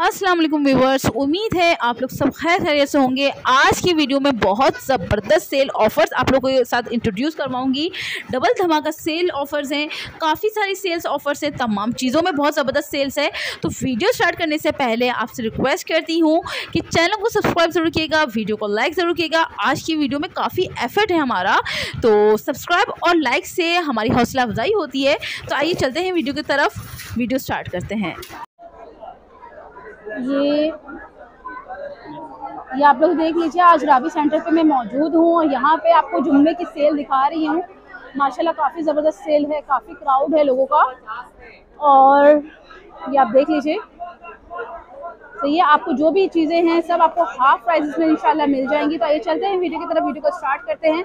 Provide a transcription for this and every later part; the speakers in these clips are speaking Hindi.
अस्सलाम वालेकुम व्यूवर्स, उम्मीद है आप लोग सब खैर खैरियत से होंगे। आज की वीडियो में बहुत ज़बरदस्त सेल ऑफ़र्स आप लोगों के साथ इंट्रोड्यूस करवाऊँगी। डबल धमाका सेल ऑफ़र्स हैं, काफ़ी सारी सेल्स ऑफ़र्स हैं, तमाम चीज़ों में बहुत ज़बरदस्त सेल्स है। तो वीडियो स्टार्ट करने से पहले आपसे रिक्वेस्ट करती हूँ कि चैनल को सब्सक्राइब ज़रूर कीजिएगा वीडियो को लाइक ज़रूर कीजिएगा आज की वीडियो में काफ़ी एफर्ट है हमारा तो सब्सक्राइब और लाइक से हमारी हौसला अफजाई होती है। तो आइए चलते हैं वीडियो की तरफ़, वीडियो स्टार्ट करते हैं। ये ये आप लोग देख लीजिए, आज राबी सेंटर पे मैं मौजूद हूँ और यहाँ पे आपको जुम्मे की सेल दिखा रही हूँ। माशाल्लाह काफ़ी ज़बरदस्त सेल है, काफ़ी क्राउड है लोगों का। और ये आप देख लीजिए। तो ये आपको जो भी चीज़ें हैं, सब आपको हाफ़ प्राइसेस में इंशाल्लाह मिल जाएँगी। तो आइए चलते हैं, वीडियो की तरफ़, वीडियो को स्टार्ट करते हैं।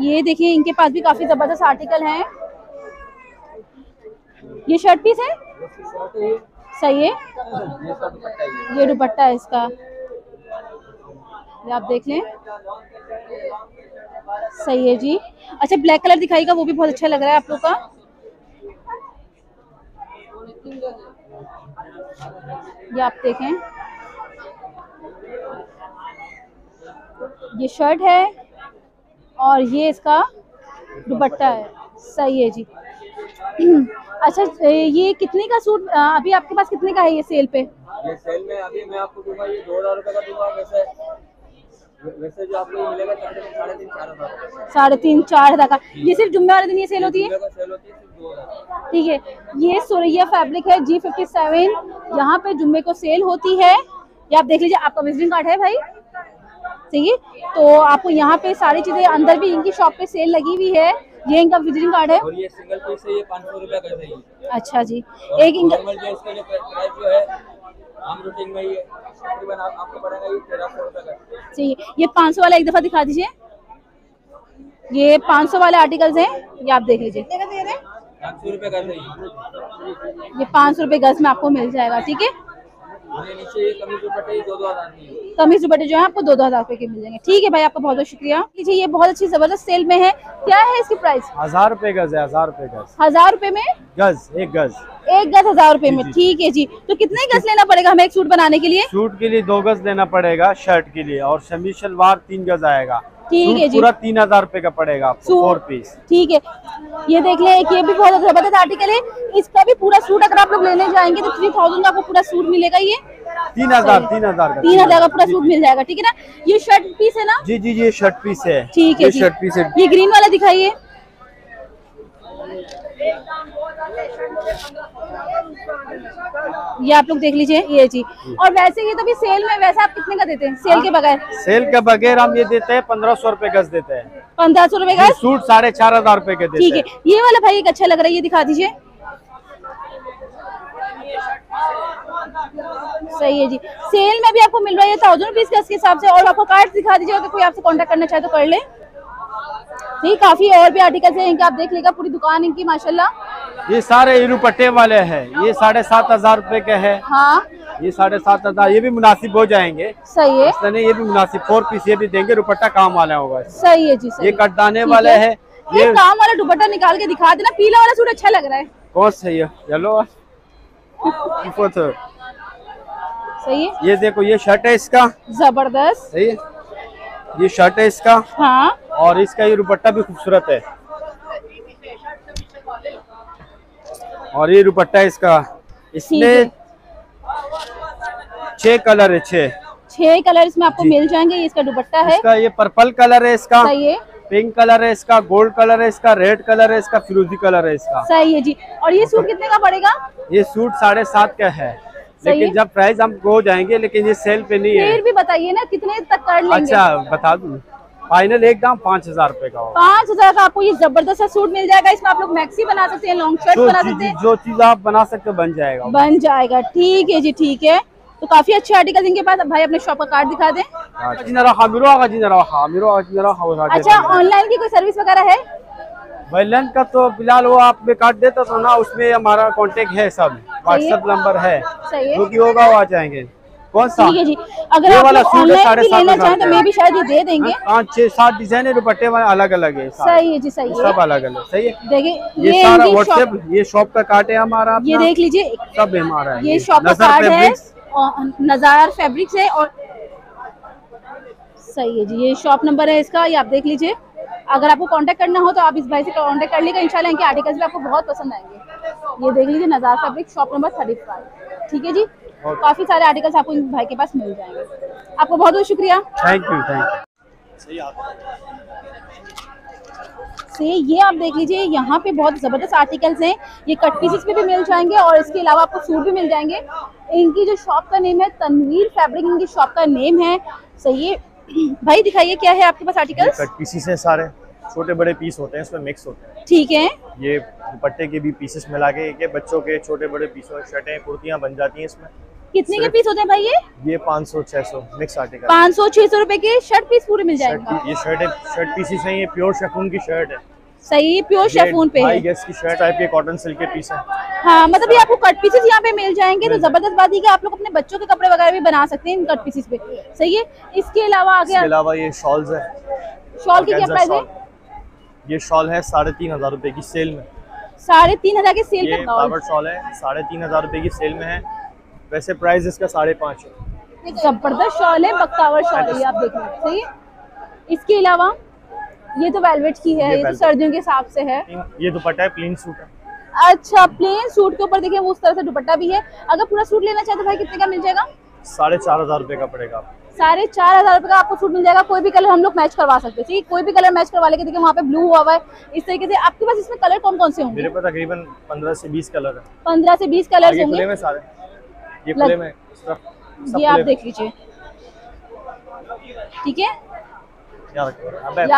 ये देखिए, इनके पास भी काफ़ी ज़बरदस्त आर्टिकल हैं। ये शर्ट पीस है? सही है। ये दुपट्टा है इसका। आप देख लें। सही है जी। अच्छा ब्लैक कलर दिखाएगा वो भी बहुत अच्छा लग रहा है आप लोग का। ये आप देखें। ये शर्ट है। और ये इसका दुपट्टा है। सही है जी। अच्छा ये कितने का सूट अभी आपके पास कितने का है ये सेल पे? ये सेल में अभी मैं आपको दूँगा ये दो हज़ार रुपए का दूँगा वैसे वैसे जो आपको मिलेगा साढ़े तीन चार हज़ार साढ़े तीन चार हज़ार का। ये सिर्फ़ जुम्मे वाले दिन ये सेल होती है? ठीक है। ये सुरैया फैब्रिक है जी फिफ्टी सेवन यहाँ पे जुम्मे को सेल होती है। ये आप देख लीजिए आपका विजिटिंग कार्ड है भाई। है तो आपको यहाँ पे सारी चीज़ें अंदर भी इनकी शॉप पे सेल लगी हुई है। ये इनका विजिटिंग कार्ड है। और ये सिंगल पीस है ये पाँच सौ रुपया कर रही है। अच्छा जी। एक इनका नॉर्मल जो इसका जो प्राइस जो है आम रूटीन में ये तकरीबन आप, आपको पड़ेगा ये तेरह सौ रुपये का। चाहिए ये 500 वाला एक दफ़ा दिखा दीजिए। ये 500 वाले आर्टिकल्स हैं ये आप देख लीजिए। पाँच सौ है। ये पाँच सौ रुपये गज में आपको मिल जाएगा ठीक है? कमीज दुपट्टे जो है आपको दो दो हज़ार रूपए के मिल जाएँगे। ठीक है भाई आपका बहुत बहुत शुक्रिया। लीजिए ये बहुत अच्छी ज़बरदस्त सेल में है। क्या है इसकी प्राइस? हज़ार रुपए गज है हज़ार रूपए गज। हज़ार रुपए में? गज एक गज। एक गज हज़ार रूपए में। ठीक है जी। तो कितने गज लेना पड़ेगा हमें एक सूट बनाने के लिए? सूट के लिए दो गज लेना पड़ेगा शर्ट के लिए। और शमी शलवार तीन गज आएगा। ठीक है जी। पूरा तीन हज़ार रूपए का पड़ेगा आपको फोर पीस ठीक है। ये देख ले एक ये भी बहुत ज़बरदस्त आर्टिकल है इसका भी पूरा सूट अगर आप लोग लेने जाएँगे तो थ्री थाउज़ेंड का आपको पूरा सूट मिलेगा ये। तीन हज़ार तीन हज़ार का तीन हज़ार का पूरा सूट मिल जाएगा ठीक है ना? ये शर्ट पीस है ना? जी जी ये शर्ट पीस है। ठीक है शर्ट पीस है। ये ग्रीन वाला दिखाइए। ये आप लोग देख लीजिए ये जी। और वैसे ये तो भी सेल में वैसे आप कितने का देते हैं? सेल के बगैर? सेल के बगैर हम ये देते हैं पंद्रह सौ रुपए गज देते हैं। पंद्रह सौ रुपए ये सूट साढ़े चार हज़ार रुपए के ठीक है। ये वाला भाई एक अच्छा लग रहा है ये दिखा दीजिए। सही है जी। सेल में भी आपको मिल रहा है थाउज़ेंड रुपीज़ का हिसाब से और आपको कार्ड दिखा दीजिए अगर कोई आपसे कॉन्टेक्ट करना चाहे तो कर ले। ठीक काफ़ी और भी आर्टिकल्स हैं इनके आप देख लेगा पूरी दुकान इनकी माशाल्लाह। ये सारे इरू पट्टे वाले हैं। ये साढ़े सात हज़ार रूपए के है। हाँ। ये साढ़े सात हज़ार ये भी मुनासिब हो जाएँगे। सही है। नहीं, ये भी मुनासिब फोर पीस ये भी देंगे दुपट्टा काम वाला होगा। सही है जी सही ये कटदाने वाले है। हैं। ये काम वाला दुपट्टा निकाल के दिखा देना पीला वाला सूट अच्छा लग रहा है। कौन सा है। तो सही है। ये देखो ये शर्ट है इसका। ज़बरदस्त। सही है। ये शर्ट है इसका। हाँ। और इसका ये दुपट्टा भी खूबसूरत है। और ये दुपट्टा है इसका इसमें छह कलर है छह। छह कलर इसमें आपको मिल जाएँगे ये इसका दुपट्टा है। इसका ये पर्पल कलर है इसका सही है। पिंक कलर है इसका गोल्ड कलर है इसका रेड कलर है इसका फिरोजी कलर है इसका। सही है जी। और ये सूट कितने का पड़ेगा? ये सूट साढ़े सात का है। लेकिन जब प्राइस हम हो जाएँगे लेकिन ये सेल पे नहीं है। फिर भी बताइए ना कितने तक कर लेंगे? अच्छा बता दूँ। फाइनल एक दाम पाँच हज़ार रुपए का पाँच हज़ार का आपको ये ज़बरदस्त सूट मिल जाएगा। इसमें आप लोग मैक्सी बना सकते हैं लॉन्ग शर्ट बना सकते हैं। जो चीज़ आप बना सकते हो बन जाएगा। बन जाएगा। ठीक है जी ठीक है। तो काफ़ी अच्छे आर्टिकल इनके पास भाई अपने शॉप का कार्ड दिखा दें। आगा जिनरा हामिरो अच्छा ऑनलाइन की कोई सर्विस वगैरह है? बैलेंस का तो फ़िलहाल वो आप में काट देता तो ना उसमें हमारा कांटेक्ट है सब। व्हाट्सएप नंबर है। जो कि होगा वो आ जाएँगे। कौन सा? ठीक है जी। अगर ये आप वाला ऑनलाइन भी लेना चाहें तो मैं भी शायद ये दे देंगे। हाँ, पाँच छह सात डिज़ाइन है दुपट्टे वाले अलग अलग है सही है जी सही है। सब अलग अलग सही है? देखिए ये सारा व्हाट्सएप ये शॉप का कार्ड है हमारा ये देख लीजिए सब हमारा ये शॉप का कार्ड है नजार फैब्रिक्स है और सही है जी ये शॉप नंबर है इसका ये आप देख लीजिए। अगर आपको कांटेक्ट करना हो तो आप इस भाई से कांटेक्ट कर लीजिएगा इंशाल्लाह इनके आर्टिकल्स भी आपको बहुत पसंद आएँगे। ये देख लीजिए Nazar fabric shop number thirty five ठीक है जी? काफ़ी सारे आर्टिकल्स आपको इन भाई के पास मिल जाएँगे। आपको बहुत बहुत शुक्रिया। थैंक यू थैंक यू से ये आप देख लीजिए यहाँ पे बहुत ज़बरदस्त आर्टिकल्स हैं। ये कट पीसेस पे भी मिल जाएँगे और इसके अलावा आपको सूट भी मिल जाएँगे। इनकी जो शॉप का नेम है तनवीर फैब्रिक इनकी शॉप का नेम है। सही है। भाई दिखाइए क्या है आपके पास आर्टिकल्स कट पीसीस हैं सारे। छोटे बड़े पीस होते हैं इसमें मिक्स होते हैं। ठीक है। ये दुपट्टे के भी पीसेस मिला के बच्चों के छोटे बड़े पीसों शर्टें कुर्तियाँ बन जाती हैं इसमें। कितने के पीस होते हैं भाई ये? ये 500 600 मिक्स आर्टिकल पाँच सौ छह सौ रुपए के शर्ट पीस पूरे मिल जाएँगे। ये शर्ट है शर्ट पीसेस हैं ये प्योर शेफून की शर्ट है. सही प्योर शेफून पे है। गैस की शर्ट टाइप के कॉटन सिल्क के पीस हैं. हाँ मतलब ये आपको कट पीसेस यहाँ पे मिल जाएँगे तो ज़बरदस्त बात है कि आप लोग अपने बच्चों के कपड़े वगैरह भी बना सकते हैं इन कट पीसेस पे। सही है? इसके अलावा इसके आगे अलावा ये शॉल्स है. शॉल की क्या प्राइस है? ये शॉल है साढ़े तीन हज़ार रुपए की सेल में. साढ़े तीन हज़ार के सेल शॉल है साढ़े तीन हज़ार रूपए की सेल में है. वैसे प्राइस इसका साढ़े पाँच है। ज़बरदस्त शॉल है बक्तावर शॉल है आप देख सही है। इसके अलावा ये तो वेलवेट की है ये ये तो सर्दियों के हिसाब से है। ये दुपट्टा है प्लेन सूट है। अच्छा प्लेन सूट के ऊपर देखिए वो उस तरह से दुपट्टा भी है। अगर पूरा सूट लेना चाहे तो भाई कितने का मिल जाएगा? साढ़े चार हज़ार रुपए का पड़ेगा। साढ़े चार हज़ार रुपए का आपको सूट मिल जाएगा कोई भी कलर हम लोग मैच करवा सकते हैं। ठीक कोई भी कलर मैच करवा लेंगे देखिए वहाँ पे ब्लू हुआ हुआ है। इस तरीके से आपके पास इसमें कलर कौन कौन से होंगे? मेरे पास तकरीबन पंद्रह से बीस कलर है। पंद्रह से बीस कलर होंगे। सारे। ये में इस तरफ़ ये आप देख लीजिए। ठीक है? आप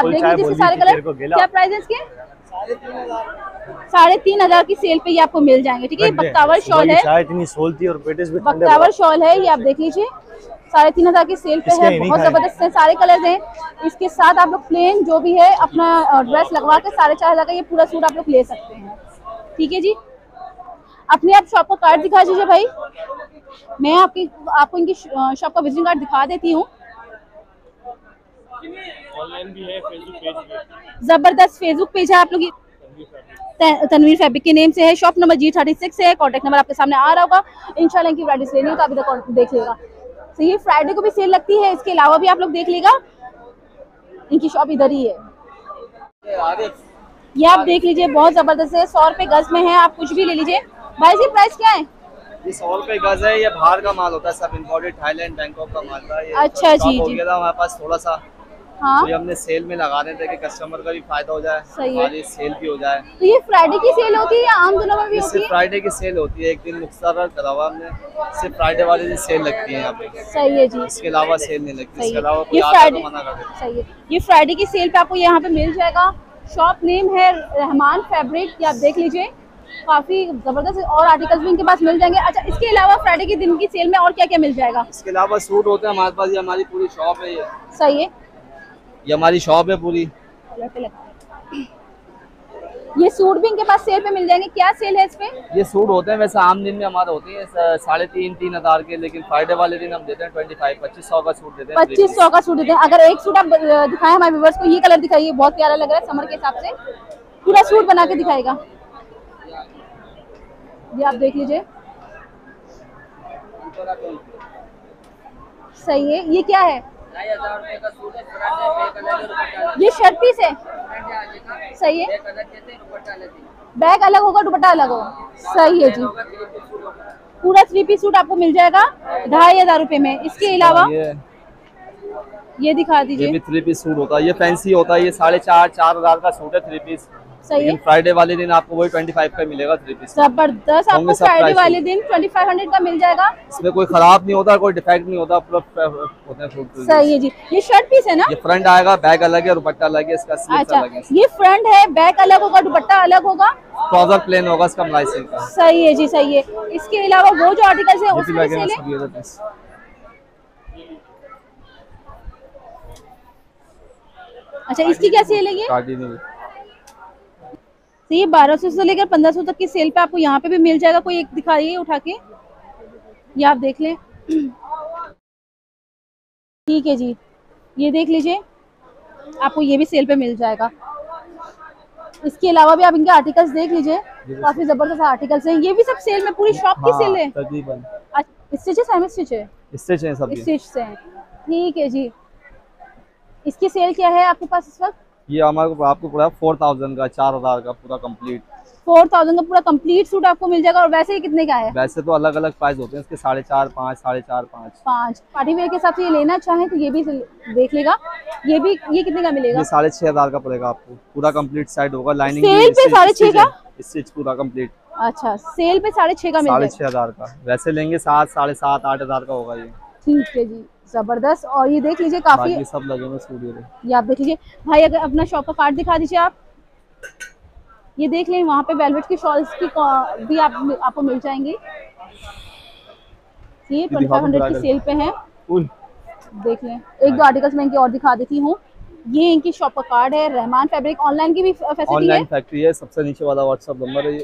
देख लीजिए सारे थी कलर। क्या प्राइस है इसके? साढ़े तीन हज़ार की सेल पे ये आपको मिल जाएँगे ठीक है? बक्तावर शॉल है। इतनी सोलती और पेटिस भी बक्तावर शॉल है ये आप देख लीजिए। साढ़े तीन हज़ार की सेल पे है बहुत ज़बरदस्त है सारे कलर्स हैं। इसके साथ आप लोग प्लेन जो भी है अपना ड्रेस लगवा के साढ़े चार हज़ार का ये पूरा सूट आप लोग ले सकते हैं। ठीक है जी? अपने आप शॉप का कार्ड दिखा दीजिए भाई। मैं आपकी आपको इनकी शॉप का विजिटिंग कार्ड दिखा देती हूँ। ऑनलाइन भी है फेसबुक पेज ज़बरदस्त फेसबुक पेज है आप लोग तनवीर फैब्रिक के नेम से है shop number G thirty six है कॉन्टैक्ट नंबर आपके सामने आ रहा होगा। इंशाल्लाह इनकी वराइटीज लेनी हो तो अभी तक देख लेगा। तो ये फ्राइडे को भी सेल लगती है इसके अलावा भी आप लोग देख लेगा। इनकी शॉप इधर ही है। ये आप देख लीजिए बहुत ज़बरदस्त है सौ रुपए गज में है आप कुछ भी ले लीजिए। भाई इसकी प्राइस क्या है? ये सौ रुपए गज है ये बाहर का माल होता है सब इम्पोर्टेड थाईलैंड बैंकॉक का माल था ये अच्छा, जी, हो जी। गया था हमारे पास थोड़ा सा। हाँ। तो ये हमने सेल में लगा रहे थे कि कस्टमर का भी फ़ायदा हो जाए है। ये सेल भी हो जाए। तो ये फ्राइडे की सेल होती है या आम दिनों में भी होती है? फ्राइडे की सेल होती है एक दिन मुख्तर करा हुआ हमने सिर्फ़ फ्राइडे वाले दिन सेल लगती है यहाँ पे। सही है जी। इसके अलावा सेल नहीं लगती इसके अलावा ये फ्राइडे तो मना कर सही है। ये फ्राइडे की सेल पे आपको यहाँ पे मिल जाएगा। शॉप नेम है रहमान फैब्रिक आप देख लीजिए। काफ़ी ज़बरदस्त और आर्टिकल्स भी इनके पास मिल जाएँगे। अच्छा इसके अलावा फ्राइडे के दिन की सेल में और क्या क्या मिल जाएगा? इसके अलावा सूट होते हैं हमारे पास ये हमारी पूरी शॉप है ये। सही है। ये हमारी शॉप है पूरी। ये सूट भी इनके पास सेल पे मिल जाएँगे। क्या सेल है इस पे ये सूट होते हैं वैसे आम दिन में हमारे होते हैं। साढ़े तीन तीन हज़ार के लेकिन फ्राइडे वाले दिन हम देते हैं ट्वेंटी फाइव पच्चीस सौ का सूट देते हैं। पच्चीस सौ का सूट देते हैं। अगर एक सूट आप दिखाएँ हमारे व्यूवर्स को ये कलर दिखाइए। बहुत प्यारा लग रहा है समर के हिसाब से। पूरा सूट बना के दिखाएगा। ये आप देख लीजिए। सही है। ये क्या है? ये शर्ट पीस है। सही है। बैग अलग होगा दुपट्टा अलग होगा। सही है जी। पूरा थ्री पीस सूट आपको मिल जाएगा ढाई हज़ार रूपए में। इसके अलावा ये दिखा दीजिए। थ्री पीस सूट होता है ये फैंसी होता है ये साढ़े चार चार हज़ार का सूट है थ्री पीस सही है। फ्राइडे वाले दिन आपको वही ट्वेंटी फाइव का मिलेगा थ्री पीस ज़बरदस्त आपको फ्राइडे वाले दिन ट्वेंटी फाइव हंड्रेड का मिल जाएगा। इसमें कोई खराब नहीं होता कोई डिफेक्ट नहीं होता पूरा होते हैं सही है जी। ये शर्ट पीस है ना? ये फ्रंट आएगा बैग अलग है दुपट्टा अलग है इसका अच्छा ये फ्रंट है बैक अलग होगा दुपट्टा अलग होगा? ट्राउज़र प्लेन होगा इसका मलाई का। सही है जी सही है। इसके अलावा वो जो आर्टिकल्स है उसमें। अच्छा इसकी क्या सेल है ये? तो ये बारह सौ से लेकर पंद्रह सौ तक की सेल पे आपको यहाँ पे भी मिल जाएगा कोई एक दिखाइए उठा के? ये आप देख लें। ठीक है जी। ये देख लीजिए आपको ये भी सेल पे मिल जाएगा। इसके अलावा भी आप इनके आर्टिकल्स देख लीजिए काफ़ी ज़बरदस्त आर्टिकल्स हैं। ये भी सब सेल में पूरी शॉप की सेल है। हाँ, तकरीबन। स्टिच है सेमी स्टिच है? इससे चाहिए सब स्टिच से है। ठीक है जी। इसकी सेल क्या है आपके पास इस वक्त? ये हमारे आपको पड़ा फोर थाउज़ेंड का चार हज़ार का पूरा कंप्लीट फोर थाउज़ेंड का पूरा कंप्लीट सूट आपको मिल जाएगा और वैसे ही कितने का है? वैसे तो अलग अलग प्राइस होते हैं इसके साढ़े चार पाँच साढ़े चार पाँच। पाँच। पार्टी वेयर के हिसाब से ये लेना चाहें तो ये भी देख लेगा। ये भी ये कितने का मिलेगा? साढ़े छह हज़ार का पड़ेगा आपको। पूरा कंप्लीट साइड होगा लाइनिंग साढ़े छह का? स्टिच पूरा कंप्लीट अच्छा सेल पे साढ़े छह का साढ़े छह हज़ार का। वैसे लेंगे सात साढ़े सात आठ हज़ार का होगा ये। ठीक है जी ज़बरदस्त। और ये देख लीजिए काफ़ी सब लगे हुए स्टूडियो में ये आप देख लीजिए। भाई अगर अपना शॉप का कार्ड दिखा दीजिए आप। ये देख लें वहाँ पे वेलवेट की शॉल्स की भी आप आपको मिल जाएँगी। ये ट्वेंटी फाइव हंड्रेड की सेल पे है। देख लें एक दो आर्टिकल्स मैं इनकी और दिखा देती हूँ। ये इनकी शॉप का कार्ड है रहमान फैब्रिक ऑनलाइन की भी फैसिलिटी है। फैक्ट्री है सबसे नीचे वाला व्हाट्सअप नंबर है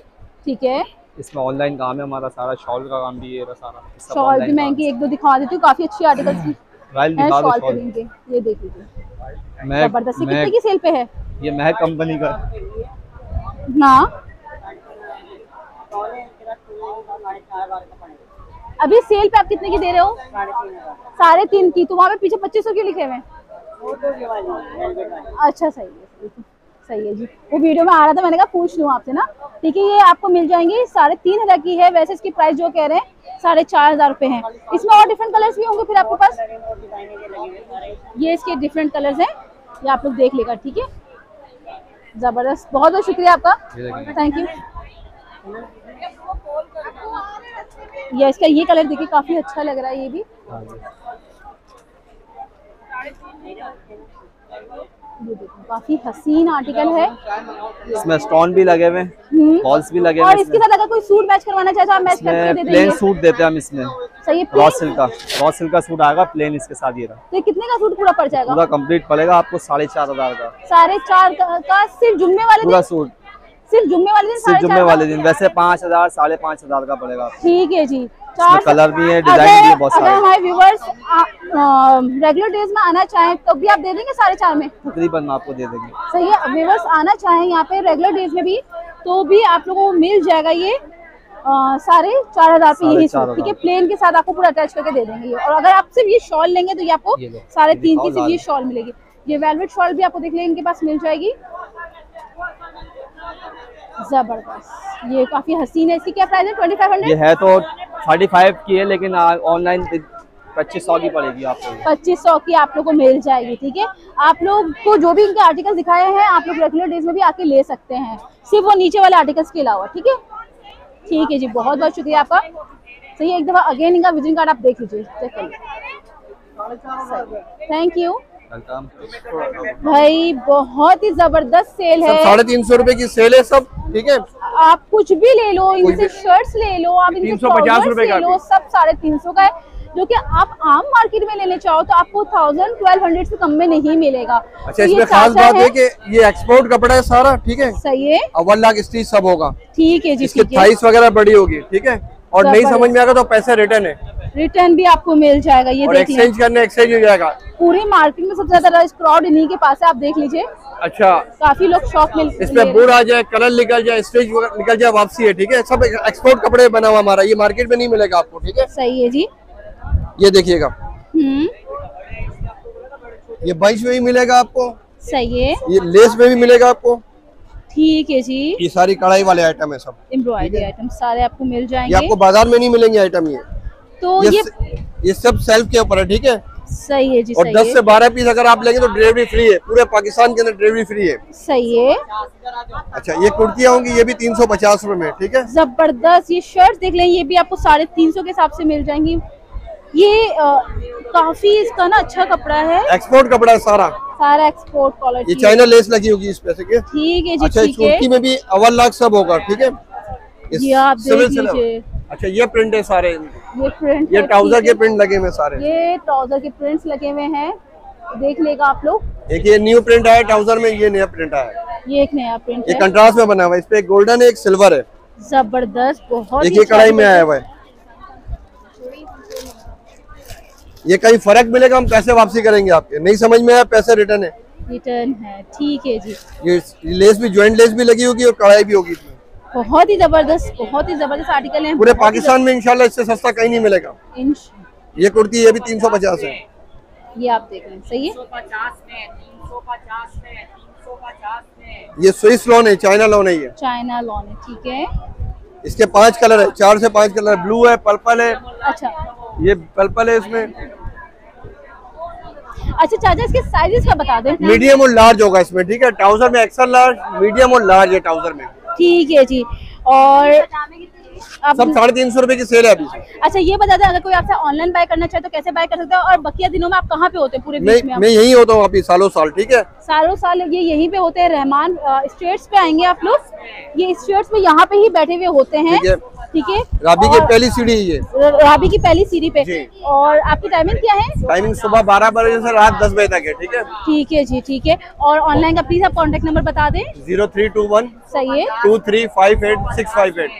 ठीक है। इसमें ऑनलाइन काम है हमारा सारा शॉल का काम भी है सारा शॉल भी online मैं काम इनकी एक दो दिखा देती हूँ काफ़ी अच्छी आर्टिकल्स है। राइल दिखा दो शॉल ये देख लीजिए। मैं ज़बरदस्त कितने की सेल पे है? ये महक कंपनी का। ना। अभी सेल पे आप कितने की दे रहे हो? साढ़े तीन की। तो वहाँ पे पीछे पच्चीस सौ क्यों लिखे हुए अच्छा सही है। सही है जी। वो वीडियो में आ रहा था मैंने कहा पूछ लूँ आपसे ना। ठीक है ये आपको मिल जाएँगी साढ़े तीन हज़ार की है। वैसे इसकी प्राइस जो कह रहे हैं साढ़े चार हज़ार रुपये है। इसमें और डिफरेंट कलर्स भी होंगे फिर आपके पास? ये इसके डिफरेंट कलर्स हैं। ये आप लोग देख लेगा ठीक है? ज़बरदस्त। बहुत बहुत शुक्रिया आपका। थैंक यू ये इसका ये कलर देखिए काफ़ी अच्छा लग रहा है ये भी। हाँ। ये देखो काफ़ी हसीन आर्टिकल है। इसमें स्टोन भी लगे हुए हैं हम्म। बॉल्स भी लगे हुए और इसके साथ अगर कोई सूट मैच करवाना चाहे तो आप मैच करके दे इसमें प्लेन सूट देते हैं हम इसमें। सही है रॉ सिल्क का रॉ सिल्क का सूट आएगा प्लेन इसके साथ ये रहा। तो कितने का सूट पूरा पड़ जाएगा? पूरा कंप्लीट पड़ेगा आपको साढ़े चार हज़ार का। साढ़े चार का, का सिर्फ़ जुम्मे वाले पूरा सूट सिर्फ़ जुम्मे वाले दिन सिर्फ़ जुम्मे वाले दिन वैसे पाँच हज़ार साढ़े पाँच हज़ार का पड़ेगा। ठीक है जी। इसमें कलर भी है डिज़ाइन भी है बहुत अगर सारे हमारे व्यूवर्स रेगुलर डेज़ में आना चाहें तो भी आप दे देंगे साढ़े चार में? तकरीबन आपको दे देंगे। सही है व्यूवर्स आना चाहें यहाँ पे रेगुलर डेज़ में भी तो भी आप लोगों को मिल जाएगा ये अ, साढ़े चार हज़ार पे यही सूट ठीक है? प्लेन के साथ आपको पूरा अटैच करके दे देंगे ये। और अगर आप सिर्फ़ ये शॉल लेंगे तो ये आपको साढ़े तीन की सिर्फ़ ये शॉल मिलेगी। ये वेलवेट शॉल भी आपको देख लेंगे इनके पास मिल जाएगी। ज़बरदस्त। ये काफ़ी हसीन है। इसकी क्या प्राइस है? ट्वेंटी फाइव हंड्रेड है तो थर्टी फाइव की है लेकिन ऑनलाइन पच्चीस सौ की पड़ेगी आपको ये। पच्चीस सौ की आप लोग को मिल जाएगी ठीक है? आप लोग को जो भी इनके आर्टिकल दिखाए हैं आप लोग रेगुलर डेज़ में भी आके ले सकते हैं। सिर्फ़ वो नीचे वाले आर्टिकल्स के अलावा ठीक है? ठीक है जी बहुत बहुत शुक्रिया आपका। सही है, एक दफ़ा अगेन इनका विजिटिंग कार्ड आप देख लीजिए चेक थैंक यू भाई बहुत ही ज़बरदस्त सेल है। साढ़े तीन सौ रूपए की सेल है सब ठीक है? आप कुछ भी ले लो इनसे शर्ट्स ले लो आप इनसे पचास रूपए ले लो सब साढ़े तीन सौ का है। जो कि आप आम मार्केट में लेने चाहो तो आपको थाउज़ेंड ट्वेल्व हंड्रेड से कम में नहीं मिलेगा। अच्छा तो इसमें खास बात है कि ये एक्सपोर्ट कपड़ा है सारा ठीक है? सही है। अव्वल लाख स्टीच सब होगा। ठीक है जी इसके प्राइस वगैरह बड़ी होगी ठीक है? और नहीं समझ में आएगा तो पैसे रिटर्न है। रिटर्न भी आपको मिल जाएगा ये एक्सचेंज करने एक्सचेंज हो जाएगा। पूरी मार्केट में सबसे ज़्यादा रश क्राउड इन्हीं के पास है आप देख लीजिए। अच्छा। काफ़ी लोग शॉप में इस ले पे रहे आ जाए कलर निकल जाए स्टेज निकल जाए वापसी है ठीक है? सब एक्सपोर्ट कपड़े बना हुआ हमारा ये मार्केट में नहीं मिलेगा आपको ठीक है? सही है जी। ये देखिएगा। हम्म। ये बाईस में भी मिलेगा आपको। सही है। ये लेस में भी मिलेगा आपको। ठीक है जी। ये सारी कढ़ाई वाले आइटम है सब एम्ब्रॉयडरी आइटम सारे आपको मिल ये जाएँगे। आपको बाज़ार में नहीं मिलेंगे आइटम ये। तो ये ये ये सब सेल्फ के ऊपर है ठीक है? सही है जी और सही 10 है। से 12 पीस अगर आप लेंगे तो डिलीवरी फ्री है पूरे पाकिस्तान के अंदर डिलीवरी फ्री है। सही है। अच्छा ये कुर्तियाँ होंगी ये भी तीन सौ पचास रूपए में ठीक है? ज़बरदस्त ये शर्ट देख लें ये भी आपको साढ़े तीन सौ के हिसाब से मिल जाएँगी। ये अ, काफ़ी इसका ना अच्छा कपड़ा है। एक्सपोर्ट कपड़ा है सारा। सारा एक्सपोर्ट ये चाइना लेस लगी होगी इस पे ठीक है? ठीक है जी अच्छा ठीक है। कुर्ती में भी अव्वल लाख सब होगा ठीक है? ये आप देख लीजिए। अच्छा ये प्रिंट है सारे? ये प्रिंट ये ट्राउज़र के प्रिंट लगे हुए सारे? ये ट्राउज़र के प्रिंट्स लगे हुए हैं। देख लेगा आप लोग। एक ये न्यू प्रिंट आया ट्राउज़र में ये नया प्रिंट आया। है ये एक नया प्रिंट ये कंट्रास्ट में बना हुआ है इस पे एक गोल्डन है एक सिल्वर है। ज़बरदस्त बहुत ही देखिए अच्छा कढ़ाई में आया हुआ है। ये कहीं फ़र्क मिलेगा हम पैसे वापसी करेंगे आपके। नहीं समझ में आया पैसे रिटर्न है। रिटर्न है ठीक है जी। ये लेस भी ज्वाइंट लेस भी लगी होगी और कढ़ाई भी होगी। बहुत ही ज़बरदस्त बहुत ही ज़बरदस्त आर्टिकल है। पूरे पाकिस्तान में इंशाल्लाह इससे सस्ता कहीं नहीं मिलेगा। ये कुर्ती ये भी तीन सौ पचास है। ये आप देख रहे हैं सही है? ये स्विस लोन है चाइना लोन है ये। चाइना लॉन है ठीक है। इसके पाँच कलर है चार से पाँच कलर है ब्लू है पर्पल है। अच्छा। ये पर्पल है इसमें। अच्छा चाचा इसके साइजेस का बता दें? मीडियम और लार्ज होगा इसमें ठीक है? ट्राउज़र में एक्सल लार्ज मीडियम और लार्ज है ट्राउज़र में। ठीक है जी। और अब सब साढ़े तीन सौ रुपए की सेल है अभी अच्छा ये बता दें अगर कोई आपसे ऑनलाइन बाय करना चाहे तो कैसे बाय कर सकते हैं? और बकिया दिनों में आप कहाँ पे होते हैं पूरे बीच में मैं यही होता हूँ अभी सालों साल ठीक है? सालों साल ये यही पे होते हैं रहमान स्टेट्स पे आएँगे आप लोग। ये स्टेट्स में यहाँ पे ही बैठे हुए होते हैं ठीक है। ठीक है? राबी की पहली सीढ़ी ये। राबी की पहली सीढ़ी पे। और आपकी टाइमिंग क्या है? टाइमिंग सुबह बारह बजे से रात दस बजे तक है ठीक है? ठीक है जी ठीक है। और ऑनलाइन का प्लीज़ आप कॉन्टेक्ट नंबर बता दें। ज़ीरो थ्री टू वन सही है। Two three five eight six five eight.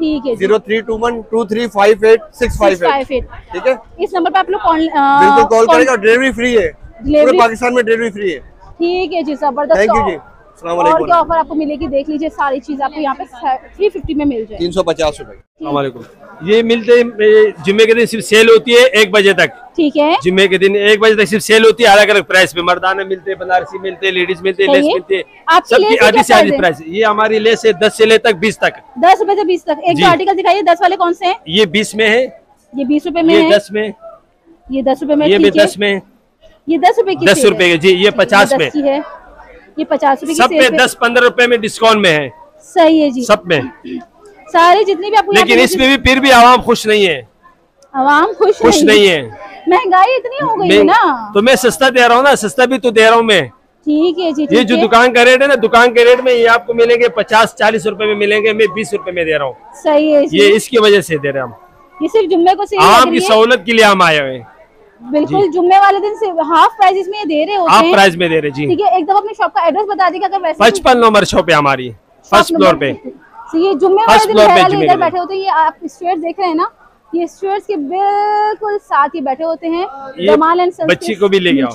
ठीक है zero three two one two three five eight six five eight. ठीक है? इस नंबर पे आप लोग कॉल बिल्कुल कॉल करेगा डिलीवरी फ्री है। पूरे पाकिस्तान में डिलीवरी फ्री है। ठीक है जी ज़बरदस्त थैंक यू और- जी। और क्या ऑफ़र आपको मिलेगी देख लीजिए सारी चीज़ आपको यहाँ पे थ्री फिफ्टी में मिल जाए तीन सौ पचास रूपए। ये मिलते हैं, जुम्मे के दिन सिर्फ़ सेल होती है एक बजे तक। ठीक है। जुम्मे के दिन एक बजे तक सिर्फ़ सेल होती है अलग अलग प्राइस पे मर्दाना मिलते बनारसी मिलते लेडीज़ मिलते लेस। मिलते सबकी आधी से आधी प्राइस ये हमारी लेस है दस से ले तक बीस तक। दस रुपए से बीस तक। एक आर्टिकल दिखाइए दस वाले कौन से हैं? ये बीस में है ये बीस रूपए में ये दस में ये दस रुपए में ये भी दस में। ये दस रूपए की दस रुपए जी, ये 50 दस में। है। ये पचास रुपए सब पे दस पंद्रह रुपए में डिस्काउंट में है। सही है जी। सब में। सारे जितने भी आपको लेकिन इसमें भी फिर भी आवाम खुश नहीं है। आवाम खुश खुश नहीं। है। महँगाई इतनी हो गई है ना। तो मैं सस्ता दे रहा हूँ ना सस्ता भी तो दे रहा हूँ मैं। ठीक है जी ये जो दुकान का रेट है ना दुकान के रेट में ये आपको मिलेंगे पचास चालीस रुपए में मिलेंगे मैं बीस रुपए में दे रहा हूँ। सही है ये इसकी वजह से दे रहे हम। ये सिर्फ़ जुम्मे को सेल आम लग की सहूलत के लिए हम आए हुए बिल्कुल जुम्मे वाले दिन से हाफ़ प्राइस में दे रहे आप प्राइस में दे रहे जी। ठीक है एक दफ़ा अपनी शॉप का एड्रेस बता दीजिएगा अगर पचपन नंबर शॉप है हमारी फ़र्स्ट फ्लोर पे। तो ये जुम्मे वाले दिन बैठे होते हैं ये आप स्टूडेंट्स देख रहे हैं ना ये स्टूडेंट्स के बिल्कुल साथ ही बैठे होते हैं। जमाल एंड बच्ची को भी ले गया।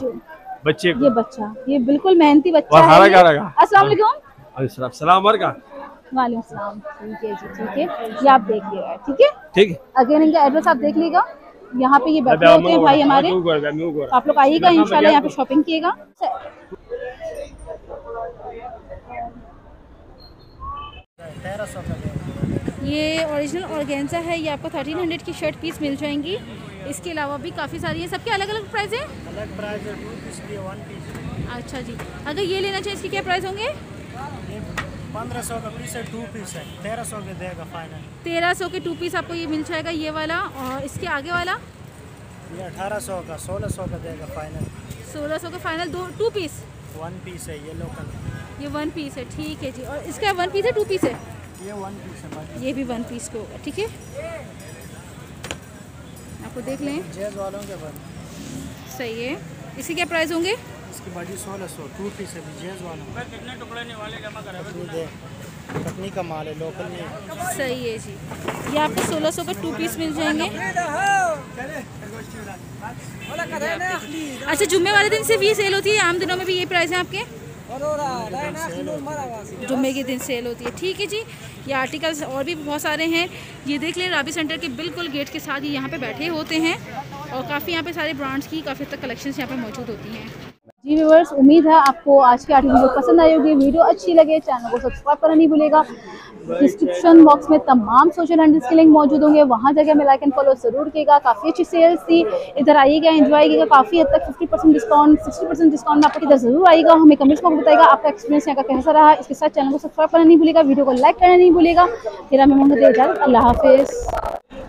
बच्चे ये बच्चा ये बिल्कुल मेहनती बच्चा है। का। अस्सलाम वालेकुम। सलाम। और का सलाम। ठीक है जी ठीक है। ये आप देख लिएगा ठीक है? ठीक अगेन इनका एड्रेस आप देख लीजिएगा। यहाँ पे ये बैठे होते हैं भाई हमारे। आप लोग आइएगा इंशाल्लाह यहाँ पे शॉपिंग किएगा। ये ओरिजिनल ऑर्गेन्जा है ये आपको 1300 की शर्ट पीस मिल जाएँगी। इसके अलावा भी काफ़ी सारी हैं। सबके अलग अलग प्राइस है अलग प्राइस है टू वन पीस अच्छा जी। अगर ये लेना चाहिए इसके क्या प्राइस होंगे? पंद्रह सौ का पीस है टू पीस है। तेरह सौ के देगा फाइनल तेरह सौ के टू पीस आपको ये मिल जाएगा ये वाला और इसके आगे वाला? ये अठारह सौ का सोलह सौ का देगा फाइनल सोलह सौ का फाइनल दो टू पीस वन पीस है ये लोकल ये वन पीस है ठीक है जी। और इसका वन पीस है टू पीस है? ये वन पीस ये भी वन पीस के होगा ठीक है? आपको देख लें। जेज वालों के बन। सही है। इसके क्या प्राइस होंगे? इसकी बाजी सोलह सौ टू पीस है जेज वालों कितने टुकड़े वाले जमा करें दे कटनी का माल है लोकल नहीं सही है जी। ये आपको सोलह सौ का टू पीस मिल जाएँगे। अच्छा जुम्मे वाले दिन सिर्फ़ ये सेल होती है आम दिनों में भी ये प्राइस है आपके? जुम्मे के दिन सेल होती है। ठीक है जी ये आर्टिकल्स और भी बहुत सारे हैं। ये देख ले राबी सेंटर के बिल्कुल गेट के साथ ये यहाँ पे बैठे होते हैं और काफ़ी यहाँ पे सारे ब्रांड्स की काफ़ी तक कलेक्शंस यहाँ पे मौजूद होती हैं। जी व्यूवर्स उम्मीद है आपको आज की आर्टिकल वीडियो पसंद आई होगी। वीडियो अच्छी लगे चैनल को सब्सक्राइब करना नहीं भूलेगा। डिस्क्रिप्शन बॉक्स में तमाम सोशल हैंडल्स के लिंक मौजूद होंगे। वहाँ जगह में लाइक एंड फॉलो ज़रूर किएगा काफ़ी अच्छी सेल्स थी। इधर आइएगा एंजॉय कीजिएगा। काफ़ी हद तक 50 परसेंट डिस्काउंट 60 परसेंट डिस्काउंट में आपको इधर ज़रूर आएगा। हमें कमेंट्स में बताएगा आपका एक्सपीरियंस यहाँ का कैसा रहा। इसके साथ चैनल को सब्सक्राइब करना नहीं भूलेगा वीडियो को लाइक करना नहीं भूलेगा फिर हमें मोहम्मद इजाज़त। अल्लाह हाफिज़।